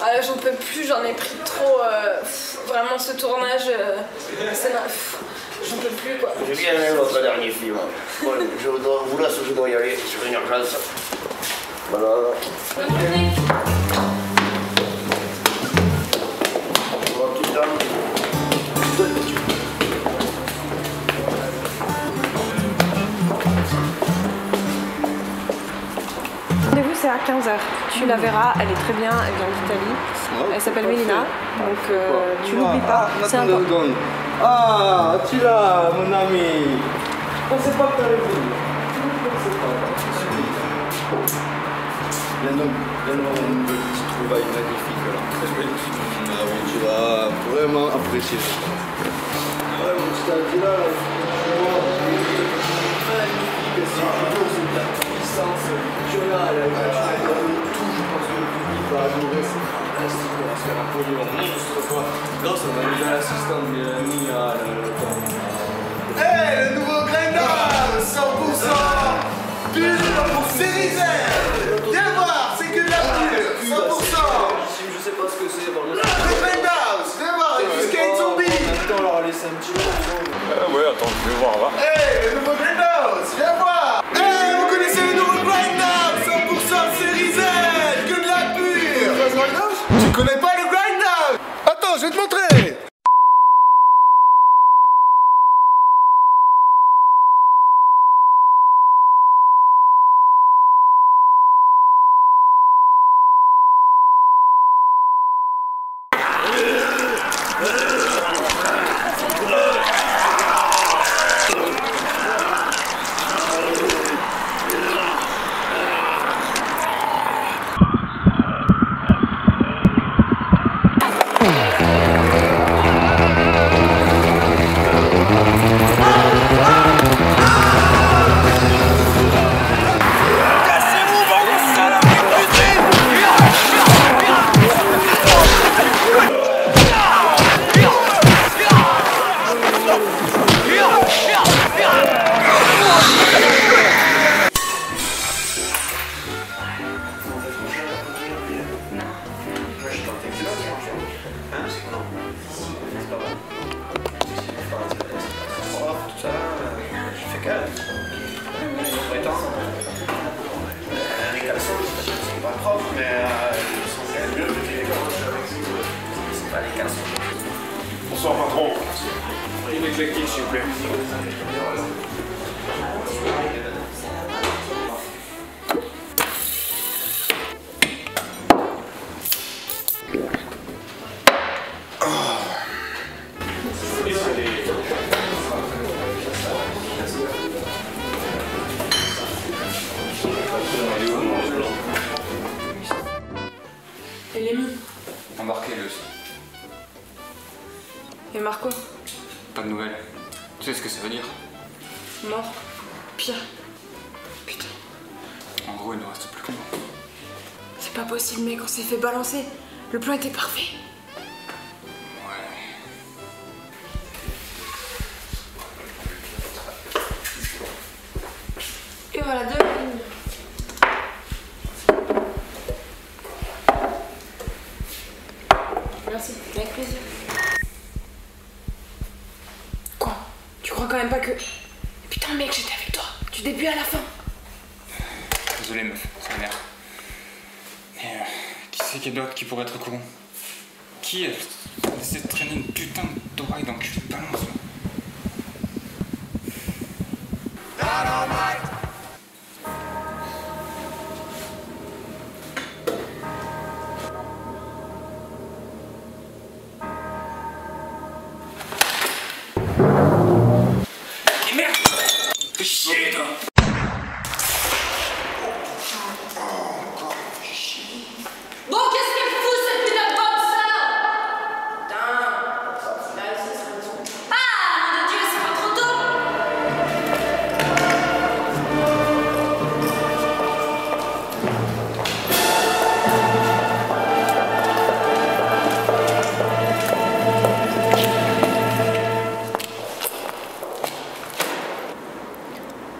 Ah j'en peux plus, j'en ai pris trop. Euh, vraiment, ce tournage, euh, J'en peux plus quoi. J'ai bien aimé votre dernier film. Bon, je dois vous laisse, je dois y aller, sur une urgence. Voilà. Bonne journée. À 15h. Tu la verras, elle est très bien, elle vient d'Italie. Elle s'appelle Mélina, donc euh, tu n'oublies pas, c'est important. Ah, tu l'as, mon ami. Je pensais pas que t'allais venir. Je pensais pas. Viens donc, viens donc, une petite trouvaille magnifique là. Très belle. Ah oui, tu vas vraiment apprécier. Ouais, mon petit Adi, là, là, franchement, magnifique. C'est de la puissance picturale. Là, tu donnes tout, je pense que le public va adorer. C'est fantastique. Parce qu'elle a produit un monstre, quoi. Grâce à ma nouvelle assistante Mélanie, ah là là, attends. Hey, le nouveau Grindr 100% pur pour Z Viens voir, c'est que de la pure 100% Je sais pas ce que c'est. Bon, Attends, leur laisser un petit peu. ouais, attends, je vais voir, va. Hey, le nouveau Grindhouse, viens voir S'il vous plaît. Et Lémi Embarqué lui aussi. Et Marco Pas de nouvelles. Tu sais ce que ça veut dire Mort Pire. Putain. En gros, il ne reste plus que moi. C'est pas possible, mec, on s'est fait balancer. Le plan était parfait. Ouais. Et voilà, deux lignes. Merci, avec plaisir. Quoi Tu crois quand même pas que. Putain, mec, j'étais avec toi, du début à la fin. Désolé, meuf, ça m'énerve. Mais euh, qui c'est qui est d'autre qui pourrait être au courant Qui euh, essaie de traîner une putain d'oreille dans le cul de balance là?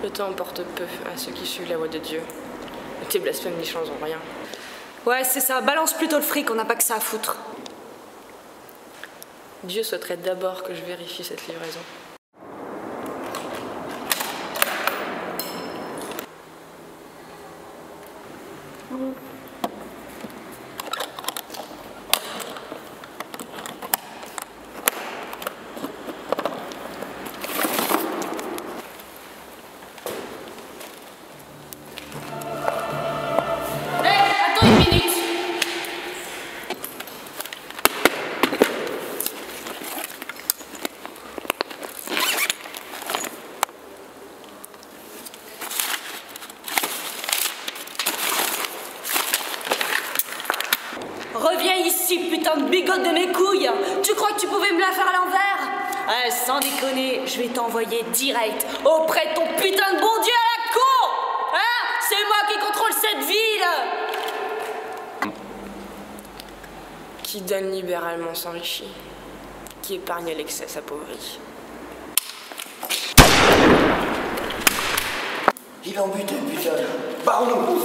Le temps importe peu à ceux qui suivent la voie de Dieu. Tes blasphèmes n'y changeront rien. Ouais, c'est ça. Balance plutôt le fric, on n'a pas que ça à foutre. Dieu souhaiterait d'abord que je vérifie cette livraison. Hé, Reviens ici, putain de bigote de mes couilles. Tu crois que tu pouvais me la faire à l'envers? Eh, Sans déconner, je vais t'envoyer direct auprès de ton putain de bon Dieu à la cour Hein C'est moi qui contrôle cette ville Qui donne libéralement s'enrichit. Qui épargne l'excès s'appauvrit. Il a embuté, putain. Pardon.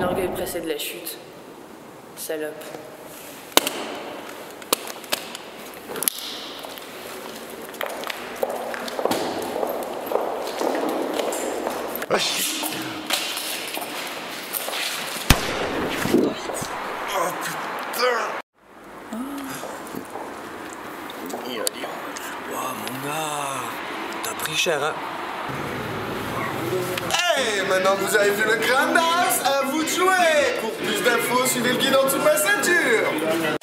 L'orgueil précède la chute. Salope. Oh mon gars, t'as pris hein. Hey, maintenant que vous avez vu le grand as, à vous de jouer. Pour plus d'infos, suivez le guide en dessous de